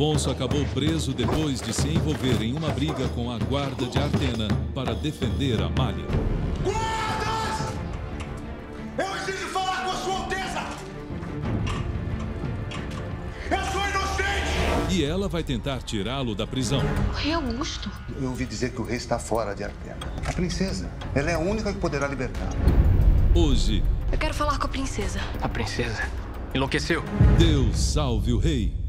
Afonso acabou preso depois de se envolver em uma briga com a guarda de Atena para defender Amália. Guardas! Eu exijo falar com a sua alteza! É Eu sou inocente! E ela vai tentar tirá-lo da prisão. Rei Augusto. Eu ouvi dizer que o rei está fora de Atena. A princesa, ela é a única que poderá libertá-lo. Hoje, Eu quero falar com a princesa. A princesa enlouqueceu. Deus salve o rei.